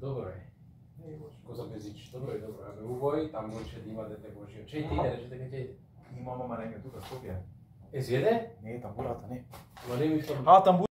Добре. Cosa zici? Dobro je, dobro. Ako uvoj, tamo će da imate te božje. Če ti ne, če te gdje ide? Imamo marenje tu da skupje. E zvijede? Ne, tamburata ne. Ma ne mi što... A, tambur...